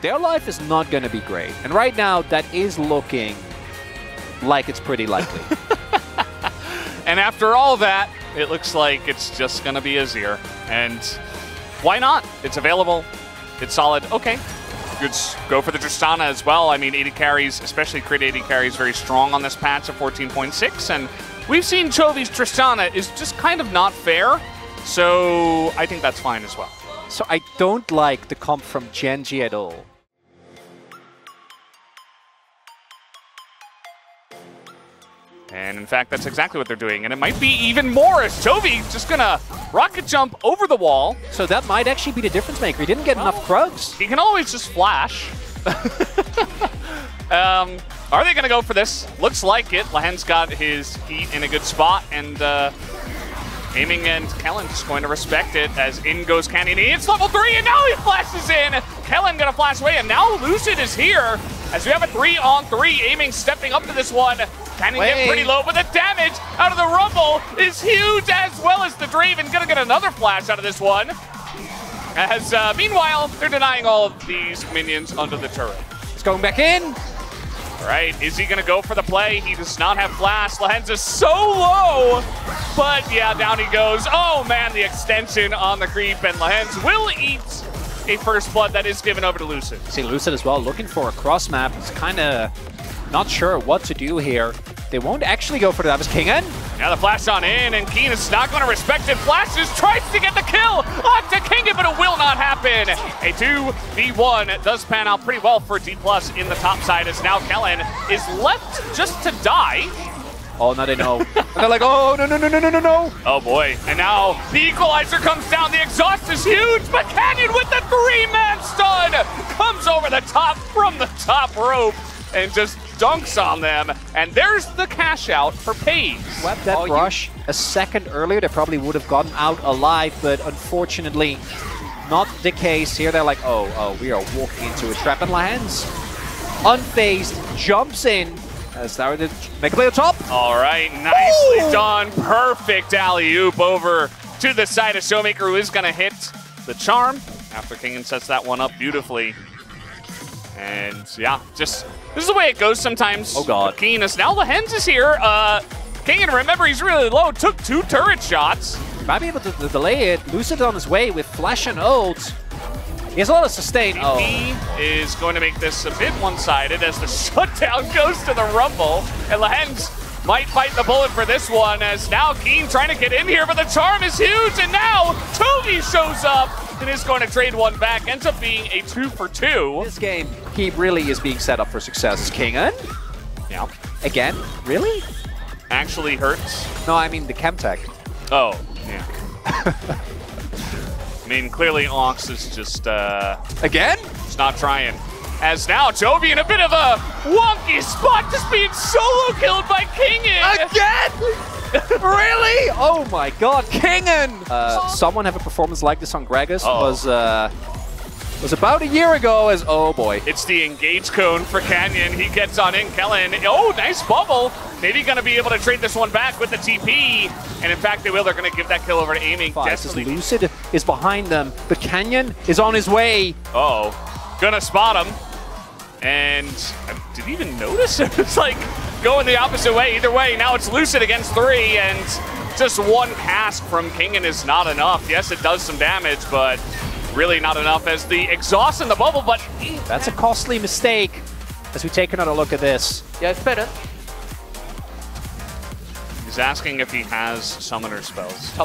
their life is not going to be great. And right now, that is looking like it's pretty likely. and after all that, it looks like it's just going to be Azir. And why not? It's available. It's solid. Okay. Good. Go for the Tristana as well. I mean, AD carries, especially crit AD carries, very strong on this patch of 14.6. And we've seen Chovy's Tristana is just kind of not fair. So I think that's fine as well. So I don't like the comp from Gen G at all. And in fact, that's exactly what they're doing. And it might be even more as Chovy just gonna rocket jump over the wall. So that might actually be the difference maker. He didn't get well, enough Krugs. He can always just flash. um, are they gonna go for this? Looks like it. Lehends got his heat in a good spot and uh, aiming and Kellin just going to respect it as in goes Canyon. It's level three and now he flashes in. Kellin gonna flash away and now Lucid is here as we have a three on three aiming stepping up to this one. Canyon get pretty low, but the damage out of the Rumble is huge, as well as the Draven. Gonna get another flash out of this one. As, uh, meanwhile, they're denying all of these minions under the turret. He's going back in. All right, is he gonna go for the play? He does not have flash. Lahenza so low, but yeah, down he goes. Oh man, the extension on the creep, and Lehends will eat a first blood that is given over to Lucid. See Lucid as well, looking for a cross map. It's kind of not sure what to do here. They won't actually go for that. Was Kingen? Now the flash on in, and Kiin is not going to respect it. Flashes, tries to get the kill onto Kingen, but it will not happen. A 2v1 does pan out pretty well for D Plus in the top side, as now Kellin is left just to die. Oh, now they know. and they're like, oh, no, no, no, no, no, no, no. Oh, boy. And now the equalizer comes down. The exhaust is huge, but Canyon with the three-man stun comes over the top from the top rope and just dunks on them. And there's the cash out for Peyz. Swept that oh, rush you... a second earlier. They probably would have gotten out alive, but unfortunately not the case. Here they're like, oh, oh, we are walking into a trap. And Lehends, unfazed, jumps in. As now to make a play on top. All right, nicely Ooh. done. Perfect alley-oop over to the side of Showmaker, who is going to hit the charm after Kingen sets that one up beautifully. And yeah, just this is the way it goes sometimes. Oh god. Keenus. Now Lehends is here. Uh King, remember he's really low, took two turret shots. Might be able to, to delay it. Lucid on his way with flash and ult. He has a lot of sustain. Oh. He is going to make this a bit one-sided as the shutdown goes to the Rumble. And Lehends might fight the bullet for this one as now Kiin trying to get in here, but the charm is huge. And now Chovy shows up and is going to trade one back. Ends up being a two for two. This game, he really is being set up for success. Kingen? Yeah. Again? Really? Actually hurts? No, I mean the Chemtech. Oh, yeah. I mean, clearly Ox is just, uh... Again? Just not trying. As now Chovy in a bit of a wonky spot, just being solo killed by Kingen! Again? really? Oh my god, Kingen! Uh, someone have a performance like this on Gragas oh. was uh, was about a year ago as, oh boy. It's the engage cone for Canyon. He gets on in, Kellin. Oh, nice bubble. Maybe going to be able to trade this one back with the TP. And in fact, they will. They're going to give that kill over to Aiming. Lucid is behind them, but Canyon is on his way. Uh oh, gonna spot him. And uh, did he even notice? it it's like going the opposite way. Either way, now it's Lucid against three, and just one pass from Kingen is not enough. Yes, it does some damage, but really not enough as the exhaust in the bubble, but... That's a costly mistake as we take another look at this. Yeah, it's better. He's asking if he has summoner spells.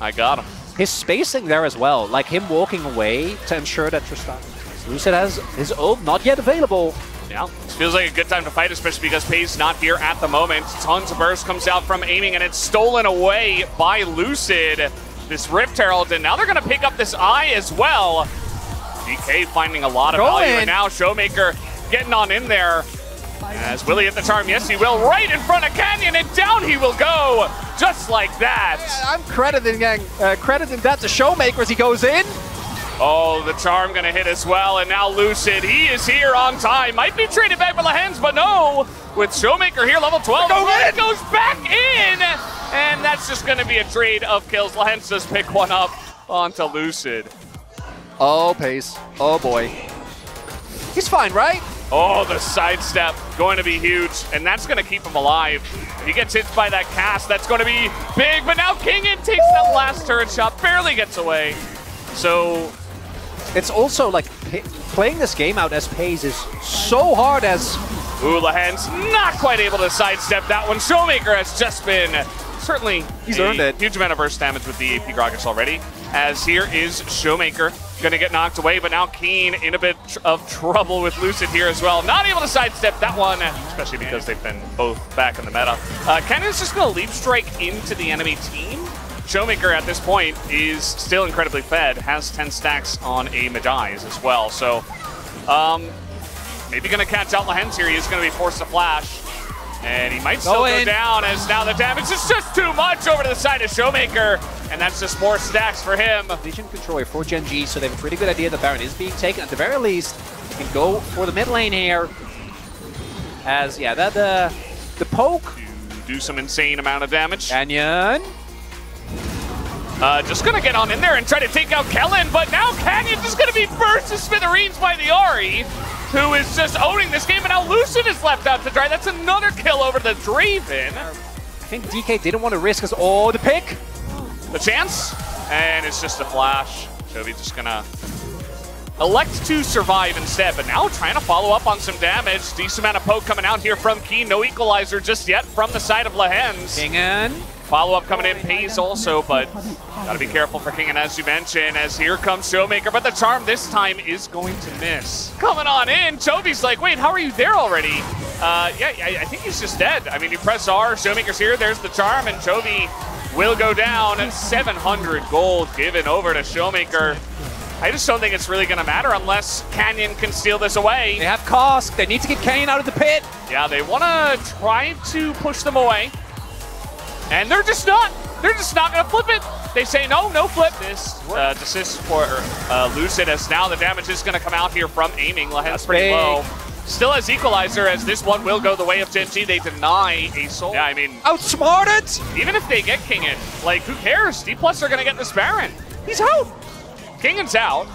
I got him. His spacing there as well, like him walking away to ensure that Tristan... Lucid has his ult not yet available. Yeah, feels like a good time to fight, especially because Peyz's not here at the moment. Tons of burst comes out from aiming, and it's stolen away by Lucid. This Rift Herald, and now they're going to pick up this Eye as well. DK finding a lot of Go value, in. and now Showmaker getting on in there. As Willie hit the charm, yes he will, right in front of Canyon, and down he will go, just like that. I'm crediting, uh, crediting that to Showmaker as he goes in. Oh, the charm gonna hit as well, and now Lucid, he is here on time. Might be traded back by the hands, but no. With Showmaker here, level 12, Go in. goes back in! And that's just gonna be a trade of kills. Lehends just pick one up onto Lucid. Oh, Peyz. Oh, boy. He's fine, right? Oh, the sidestep going to be huge, and that's going to keep him alive. If he gets hit by that cast, that's going to be big, but now Kingen takes that last turret shot, barely gets away. So It's also like playing this game out as Peyz is so hard as Ulahan's not quite able to sidestep that one. Showmaker has just been certainly He's a earned it. huge amount of burst damage with the AP Gragas already. As here is Showmaker going to get knocked away, but now Kiin in a bit of trouble with Lucid here as well. Not able to sidestep that one, especially because they've been both back in the meta. Uh, Canyon's just going to leap strike into the enemy team. Showmaker at this point is still incredibly fed, has 10 stacks on a Mejai's as well. So um, maybe going to catch out Lehends here. He's going to be forced to flash. And he might still Go go down as now the damage is just too much over to the side of Showmaker. And that's just more stacks for him. vision controller for Gen G, so they have a pretty good idea the Baron is being taken. At the very least, they can go for the mid lane here. As, yeah, that the, the poke. Do some insane amount of damage. Canyon. Uh, just gonna get on in there and try to take out Kellin, but now Canyon's just gonna be burst to smithereens by the Ahri, who is just owning this game, and now Lucid is left out to dry. That's another kill over the Draven. I think DK didn't want to risk us. Oh, the pick. The chance, and it's just a flash. Chovy just gonna elect to survive instead, but now trying to follow up on some damage. Decent amount of poke coming out here from Kiin. No equalizer just yet from the side of Lehends. Kingen. Follow up coming in Peyz also, but gotta be careful for King. And as you mentioned, as here comes Showmaker, but the charm this time is going to miss. Coming on in, Chovy's like, wait, how are you there already? Uh, yeah, I, I think he's just dead. I mean, you press R, Showmaker's here, there's the charm, and Chovy will go down. 700 gold given over to Showmaker. I just don't think it's really gonna matter unless Canyon can steal this away. They have Kosk. They need to get Canyon out of the pit. Yeah, they want to try to push them away. And they're just not. They're just not going to flip it. They say no, no flip. This uh, desist for uh, Lucid as now the damage is going to come out here from aiming. Lehends That's pretty big. low. Still has equalizer as this one will go the way of Gen G. They deny a soul. Yeah, I mean, Outsmarted. even if they get Kingen, like who cares? D plus are going to get this Baron. He's out. Kingen's out.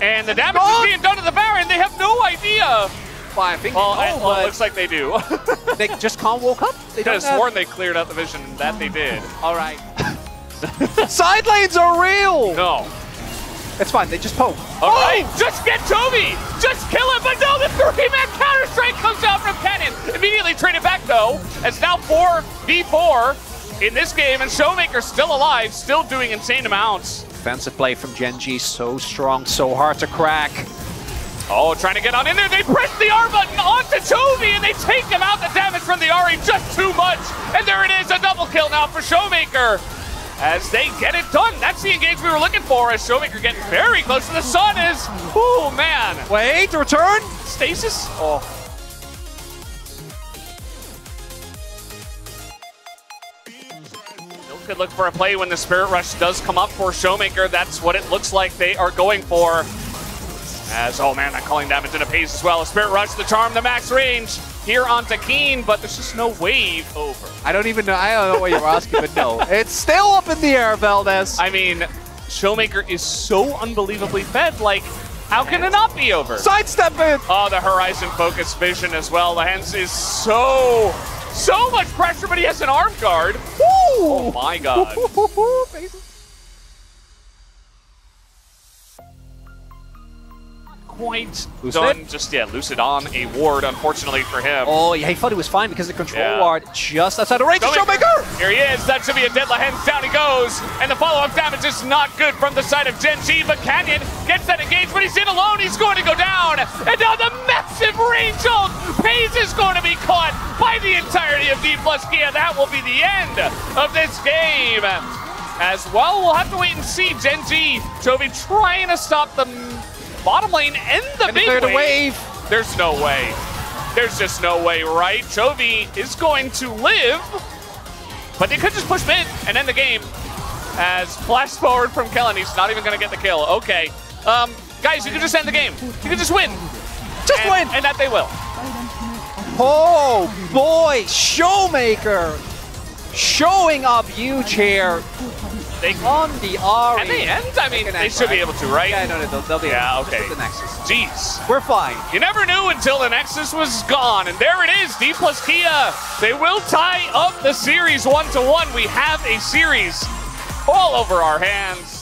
And the damage Gone. is being done to the Baron. They have no idea. Well, I think Well, they it, know, well, it but looks like they do. they just can't walk up. They I could don't have have... sworn they cleared out the vision, and that they did. All right. Side lanes are real. No. It's fine. They just poke. All oh! right, just get Chovy! Just kill him! But no, the three-man counter-strike comes out from Canyon. Immediately traded back, though. It's now 4v4 in this game, and Showmaker's still alive, still doing insane amounts. Defensive play from Gen G, So strong, so hard to crack. Oh, trying to get on in there. They press the R button onto Chovy, and they take him out. The damage from the Ahri just too much. And there it is, a double kill now for Showmaker. As they get it done. That's the engage we were looking for, as Showmaker getting very close to the sun is. Oh, man. Wait, return. Stasis? Oh. Could look for a play when the Spirit Rush does come up for Showmaker. That's what it looks like they are going for. As, oh man, that calling damage in a pace as well. A Spirit Rush, the charm, the max range here onto Kiin, but there's just no wave over. I don't even know. I don't know what you're asking, but no, it's still up in the air, Valdez. I mean, Showmaker is so unbelievably fed. Like, how can it not be over? Sidestep it. Oh, the Horizon Focus Vision as well. Lehends is so, so much pressure, but he has an arm guard. Oh my god. Quite Lucid? done. Just, yeah, Lucid on a ward, unfortunately for him. Oh, yeah, he thought it was fine because the control Yeah. ward just outside the range of Showmaker. Showmaker. Here he is. That should be a dead Lehends. Down he goes. And the follow-up damage is not good from the side of Gen G, but Canyon gets that engagement. He's in alone. He's going to go down. And now the massive range ult. Peyz is going to be caught by the entirety of D plus Kia. That will be the end of this game. As well, we'll have to wait and see. Gen G, Chovy trying to stop the bottom lane and the And big third wave. wave. There's no way. There's just no way, right? Chovy is going to live, but they could just push mid and end the game. As flash forward from Kellin, he's not even going to get the kill. Okay. Um, guys, you can just end the game. You can just win. Just and, win. And that they will. Oh boy, Showmaker showing up huge here. They On the Ahri. Can they end? I mean, they end, should be able to, right? Yeah, no, no, they'll, they'll be Yeah, able to. okay. The Nexus. Jeez. We're fine. You never knew until the Nexus was gone. And there it is, D plus Kia. They will tie up the series one to one. We have a series all over our hands.